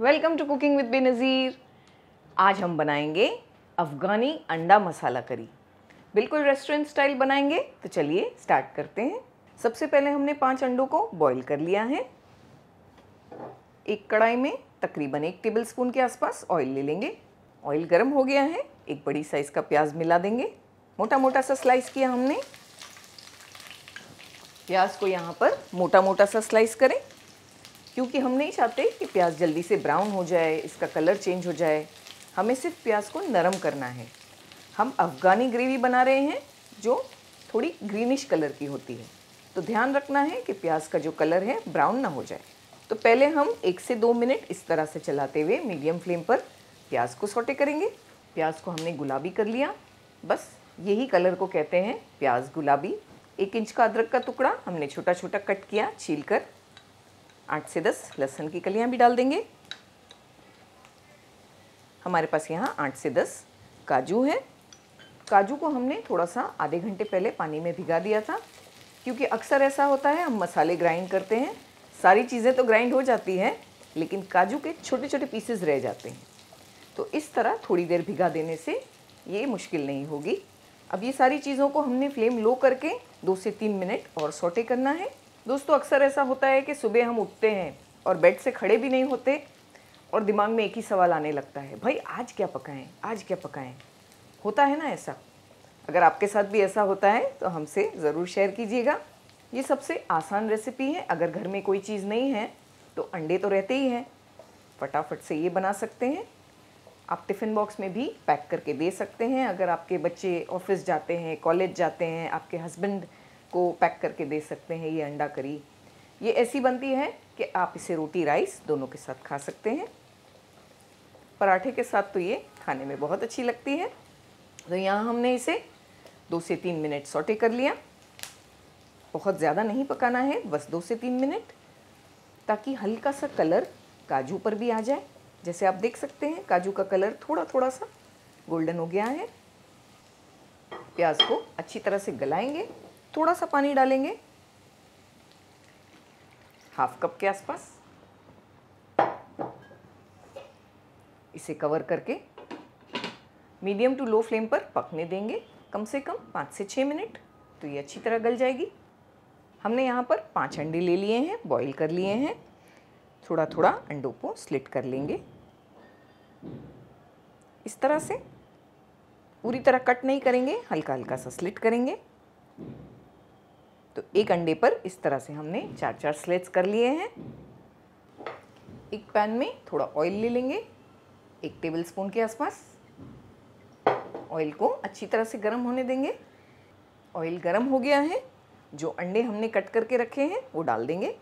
Welcome to cooking with Benazir. आज हम बनाएँगे अफ़गानी अंडा मसाला करी। बिल्कुल रेस्टोरेंट स्टाइल बनाएँगे तो चलिए स्टार्ट करते हैं। सबसे पहले हमने पाँच अंडों को बॉईल कर लिया है। एक कढ़ाई में तकरीबन एक टेबल स्पून के आसपास ऑयल ले लेंगे। ऑयल गर्म हो गया है, एक बड़ी साइज़ का प्याज मिला देंगे। मोटा मोटा सा स्लाइस किया हमने। प्याज को यहाँ पर मोटा मोटा सा स्लाइस करें। क्योंकि हम नहीं चाहते कि प्याज जल्दी से ब्राउन हो जाए, इसका कलर चेंज हो जाए। हमें सिर्फ़ प्याज को नरम करना है। हम अफ़गानी ग्रेवी बना रहे हैं, जो थोड़ी ग्रीनिश कलर की होती है। तो ध्यान रखना है कि प्याज का जो कलर है, ब्राउन ना हो जाए। तो पहले हम एक से दो मिनट इस तरह से चलाते हुए मीडियम फ्लेम पर प्याज को सोटे करेंगे। प्याज को हमने गुलाबी कर लिया। बस यही कलर को कहते हैं प्याज गुलाबी। एक इंच का अदरक का टुकड़ा हमने छोटा छोटा कट किया छील कर आठ से दस, लहसुन की कलियाँ भी डाल देंगे। हमारे पास यहाँ आठ से दस काजू है। काजू को हमने थोड़ा सा आधे घंटे पहले पानी में भिगा दिया था, क्योंकि अक्सर ऐसा होता है, हम मसाले ग्राइंड करते हैं, सारी चीज़ें तो ग्राइंड हो जाती हैं, लेकिन काजू के छोटे छोटे पीसेस रह जाते हैं। तो इस तरह थोड़ी देर भिगा देने से ये मुश्किल नहीं होगी। अब ये सारी चीज़ों को हमने फ्लेम लो करके दो से तीन मिनट और सोटे करना है। दोस्तों, अक्सर ऐसा होता है कि सुबह हम उठते हैं और बेड से खड़े भी नहीं होते और दिमाग में एक ही सवाल आने लगता है, भाई, आज क्या पकाएँ? आज क्या पकाएँ? होता है ना ऐसा। अगर आपके साथ भी ऐसा होता है तो हमसे ज़रूर शेयर कीजिएगा। ये सबसे आसान रेसिपी है। अगर घर में कोई चीज़ नहीं है तो अंडे तो रहते ही हैं। फटाफट से ये बना सकते हैं। आप टिफ़िन बॉक्स में भी पैक करके दे सकते हैं। अगर आपके बच्चे ऑफ़िस जाते हैं, कॉलेज जाते हैं, आपके हस्बैंड को पैक करके दे सकते हैं, ये अंडा करी। ये ऐसी बनती है कि आप इसे रोटी, राइस दोनों के साथ खा सकते हैं। पराठे के साथ तो ये खाने में बहुत अच्छी लगती है। तो यहाँ हमने इसे दो से तीन मिनट सोटे कर लिया। बहुत ज़्यादा नहीं पकाना है, बस दो से तीन मिनट, ताकि हल्का सा कलर काजू पर भी आ जाए। जैसे आप देख सकते हैं, काजू का कलर थोड़ा थोड़ा सा गोल्डन हो गया है। प्याज को अच्छी तरह से गलाएँगे। थोड़ा सा पानी डालेंगे। हाफ़ कप के आसपास। इसे कवर करके मीडियम टू लो फ्लेम पर पकने देंगे, कम से कम पाँच से छः मिनट। तो ये अच्छी तरह गल जाएगी। हमने यहाँ पर पाँच अंडे ले लिए हैं बॉईल कर लिए हैं। थोड़ा थोड़ा अंडों को स्लिट कर लेंगे। इस तरह से पूरी तरह कट नहीं करेंगे हल्का हल्का सा स्लिट करेंगे। तो एक अंडे पर इस तरह से हमने चार चार स्लेट्स कर लिए हैं। एक पैन में थोड़ा ऑयल ले लेंगे, एक टेबल स्पून के आसपास। ऑयल को अच्छी तरह से गर्म होने देंगे। ऑयल गर्म हो गया है, जो अंडे हमने कट करके रखे हैं, वो डाल देंगे।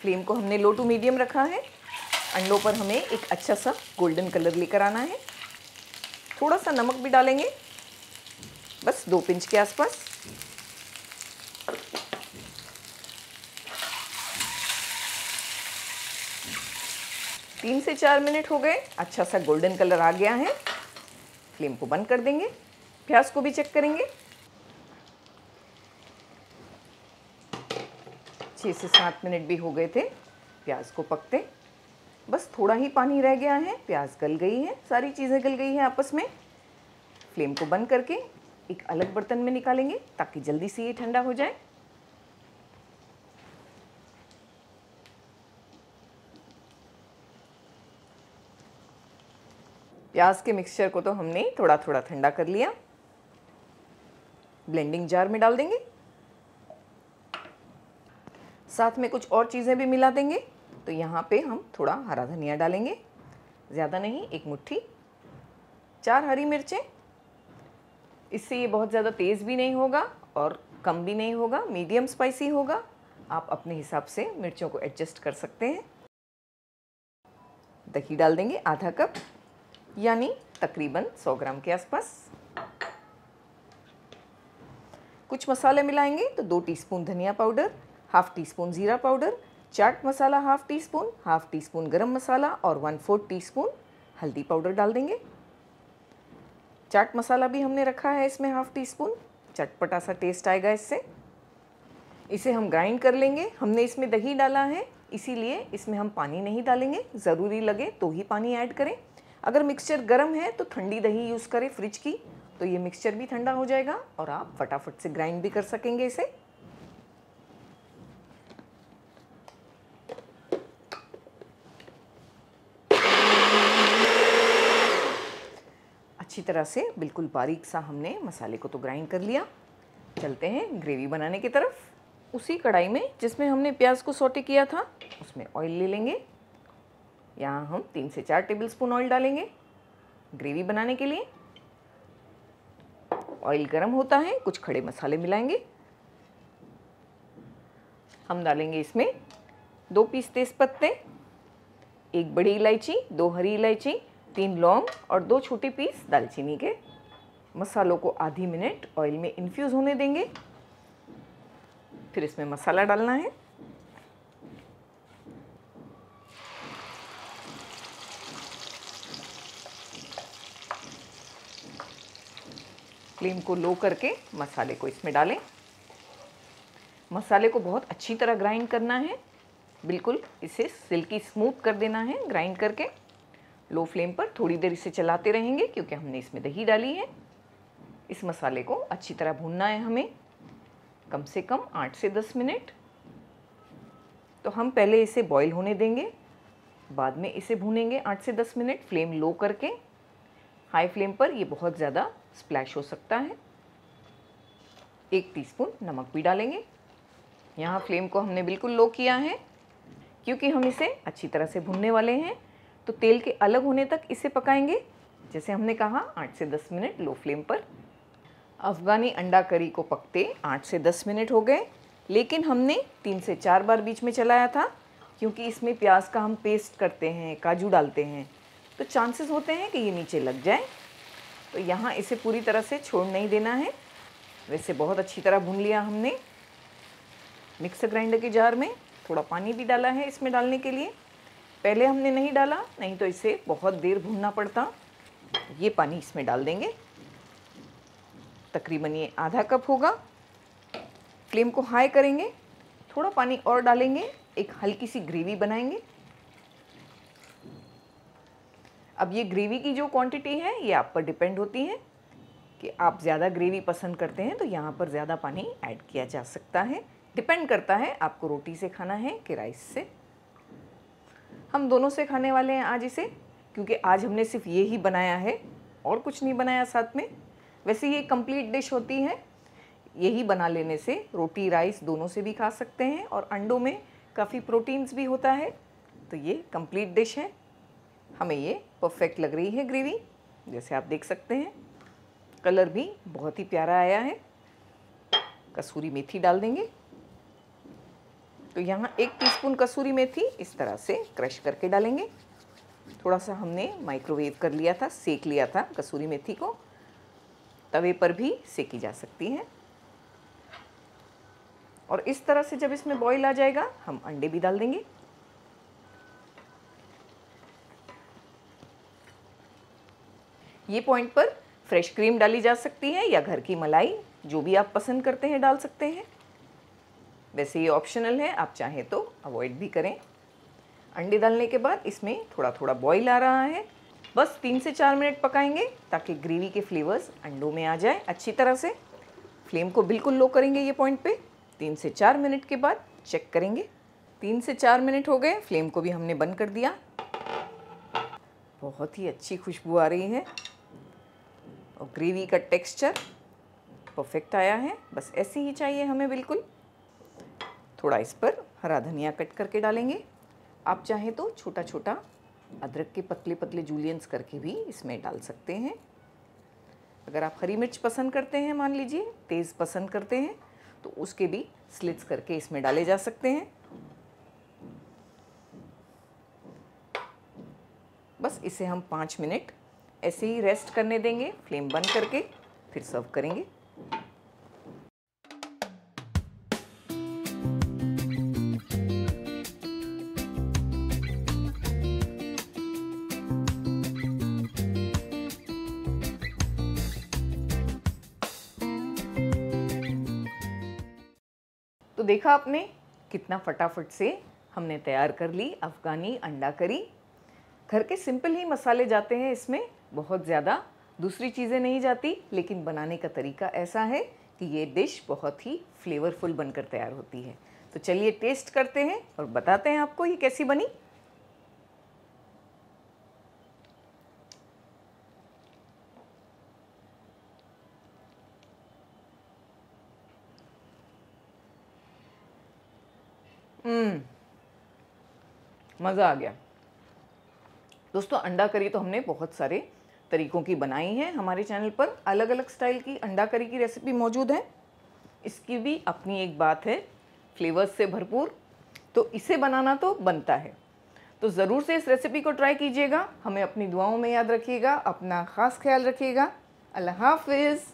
फ्लेम को हमने लो टू मीडियम रखा है। अंडों पर हमें एक अच्छा सा गोल्डन कलर लेकर आना है। थोड़ा सा नमक भी डालेंगे। बस दो पिंच के आसपास। तीन से चार मिनट हो गए। अच्छा सा गोल्डन कलर आ गया है। फ्लेम को बंद कर देंगे। प्याज को भी चेक करेंगे। छः से सात मिनट भी हो गए थे। प्याज को पकते। बस थोड़ा ही पानी रह गया है, प्याज गल गई है, सारी चीज़ें गल गई हैं आपस में। फ्लेम को बंद करके एक अलग बर्तन में निकालेंगे ताकि जल्दी से ये ठंडा हो जाए। प्याज के मिक्सचर को तो हमने थोड़ा थोड़ा ठंडा कर लिया। ब्लेंडिंग जार में डाल देंगे। साथ में कुछ और चीज़ें भी मिला देंगे। तो यहाँ पे हम थोड़ा हरा धनिया डालेंगे। ज़्यादा नहीं, एक मुट्ठी, चार हरी मिर्चें। इससे ये बहुत ज़्यादा तेज़ भी नहीं होगा और कम भी नहीं होगा, मीडियम स्पाइसी होगा। आप अपने हिसाब से मिर्चों को एडजस्ट कर सकते हैं। दही डाल देंगे आधा कप, यानी तकरीबन 100 ग्राम के आसपास। कुछ मसाले मिलाएँगे तो दो टीस्पून धनिया पाउडर, हाफ़ टी स्पून ज़ीरा powder chaat masala half teaspoon half teaspoon garam masala और वन फोर्थ टी स्पून हल्दी पाउडर डाल देंगे। चाट मसाला भी हमने रखा है इसमें हाफ़ टी स्पून चटपटा सा टेस्ट आएगा इससे। इसे हम ग्राइंड कर लेंगे। हमने इसमें दही डाला है, इसीलिए इसमें हम पानी नहीं डालेंगे। ज़रूरी लगे तो ही पानी ऐड करें। अगर मिक्सचर गर्म है तो ठंडी दही यूज़ करें फ्रिज की तो ये मिक्सचर भी ठंडा हो जाएगा और आप फटाफट से ग्राइंड भी कर सकेंगे इसे। अच्छी तरह से बिल्कुल बारीक सा हमने मसाले को तो ग्राइंड कर लिया। चलते हैं ग्रेवी बनाने की तरफ़। उसी कढ़ाई में जिसमें हमने प्याज को सोटे किया था, उसमें ऑयल ले लेंगे। यहाँ हम तीन से चार टेबल स्पून ऑयल डालेंगे ग्रेवी बनाने के लिए। ऑयल गर्म होता है, कुछ खड़े मसाले मिलाएँगे। हम डालेंगे इसमें दो पीस तेज पत्ते, एक बड़ी इलायची, दो हरी इलायची तीन लौंग और दो छोटे पीस दालचीनी के। मसालों को आधी मिनट ऑयल में इन्फ्यूज़ होने देंगे। फिर इसमें मसाला डालना है। फ्लेम को लो करके मसाले को इसमें डालें। मसाले को बहुत अच्छी तरह ग्राइंड करना है। बिल्कुल इसे सिल्की स्मूथ कर देना है ग्राइंड करके। लो फ्लेम पर थोड़ी देर इसे चलाते रहेंगे, क्योंकि हमने इसमें दही डाली है। इस मसाले को अच्छी तरह भूनना है हमें, कम से कम आठ से दस मिनट। तो हम पहले इसे बॉईल होने देंगे, बाद में इसे भूनेंगे आठ से दस मिनट, फ्लेम लो करके। हाई फ्लेम पर ये बहुत ज़्यादा स्प्लैश हो सकता है। एक टीस्पून नमक भी डालेंगे। यहाँ फ्लेम को हमने बिल्कुल लो किया है, क्योंकि हम इसे अच्छी तरह से भूनने वाले हैं। तो तेल के अलग होने तक इसे पकाएँगे। जैसे हमने कहा, आठ से दस मिनट लो फ्लेम पर। अफ़गानी अंडा करी को पकते आठ से दस मिनट हो गए। लेकिन हमने तीन से चार बार बीच में चलाया था, क्योंकि इसमें प्याज का हम पेस्ट करते हैं, काजू डालते हैं। तो चांसेस होते हैं कि ये नीचे लग जाए। तो यहाँ इसे पूरी तरह से छोड़ नहीं देना है। वैसे बहुत अच्छी तरह भून लिया हमने। मिक्सर ग्राइंडर के जार में थोड़ा पानी भी डाला है इसमें डालने के लिए। पहले हमने नहीं डाला, नहीं तो इसे बहुत देर भूनना पड़ता। ये पानी इसमें डाल देंगे। तकरीबन ये आधा कप होगा। फ्लेम को हाई करेंगे। थोड़ा पानी और डालेंगे। एक हल्की सी ग्रेवी बनाएँगे। अब ये ग्रेवी की जो क्वांटिटी है, ये आप पर डिपेंड होती है कि आप ज़्यादा ग्रेवी पसंद करते हैं तो यहाँ पर ज़्यादा पानी ऐड किया जा सकता है। डिपेंड करता है आपको रोटी से खाना है कि राइस से। हम दोनों से खाने वाले हैं आज इसे, क्योंकि आज हमने सिर्फ़ ये ही बनाया है, और कुछ नहीं बनाया साथ में। वैसे ये कंप्लीट डिश होती है, यही बना लेने से रोटी राइस दोनों से भी खा सकते हैं, और अंडों में काफ़ी प्रोटीन्स भी होता है। तो ये कंप्लीट डिश है। हमें ये परफेक्ट लग रही है ग्रेवी जैसे आप देख सकते हैं। कलर भी बहुत ही प्यारा आया है। कसूरी मेथी डाल देंगे। तो यहाँ एक टीस्पून कसूरी मेथी इस तरह से क्रश करके डालेंगे। थोड़ा सा हमने माइक्रोवेव कर लिया था, सेक लिया था कसूरी मेथी को। तवे पर भी सेकी जा सकती है। और इस तरह से जब इसमें बॉईल आ जाएगा, हम अंडे भी डाल देंगे। ये पॉइंट पर फ्रेश क्रीम डाली जा सकती है या घर की मलाई, जो भी आप पसंद करते हैं, डाल सकते हैं। वैसे ये ऑप्शनल है, आप चाहें तो अवॉइड भी करें। अंडे डालने के बाद इसमें थोड़ा थोड़ा बॉईल आ रहा है। बस तीन से चार मिनट पकाएँगे ताकि ग्रेवी के फ्लेवर्स अंडों में आ जाए अच्छी तरह से। फ्लेम को बिल्कुल लो करेंगे ये पॉइंट पे। तीन से चार मिनट के बाद चेक करेंगे। तीन से चार मिनट हो गए फ्लेम को भी हमने बंद कर दिया। बहुत ही अच्छी खुशबू आ रही है। और ग्रेवी का टेक्सचर परफेक्ट आया है। बस ऐसे ही चाहिए हमें बिल्कुल। थोड़ा इस पर हरा धनिया कट करके डालेंगे। आप चाहें तो छोटा छोटा अदरक के पतले पतले जूलियंस करके भी इसमें डाल सकते हैं। अगर आप हरी मिर्च पसंद करते हैं, मान लीजिए, तेज़ पसंद करते हैं तो उसके भी स्लिट्स करके इसमें डाले जा सकते हैं। बस इसे हम पाँच मिनट ऐसे ही रेस्ट करने देंगे। फ्लेम बंद करके फिर सर्व करेंगे। तो देखा आपने कितना फटाफट से हमने तैयार कर ली, अफ़गानी अंडा करी। घर के सिंपल ही मसाले जाते हैं इसमें, बहुत ज़्यादा दूसरी चीज़ें नहीं जाती, लेकिन बनाने का तरीका ऐसा है कि ये डिश बहुत ही फ्लेवरफुल बनकर तैयार होती है। तो चलिए टेस्ट करते हैं और बताते हैं आपको ये कैसी बनी। मज़ा आ गया। दोस्तों, अंडा करी तो हमने बहुत सारे तरीक़ों की बनाई है हमारे चैनल पर। अलग अलग स्टाइल की अंडा करी की रेसिपी मौजूद है। इसकी भी अपनी एक बात है, फ्लेवर्स से भरपूर। तो इसे बनाना तो बनता है। तो ज़रूर से इस रेसिपी को ट्राई कीजिएगा। हमें अपनी दुआओं में याद रखिएगा, अपना ख़ास ख्याल रखिएगा। अल्लाह हाफिज़।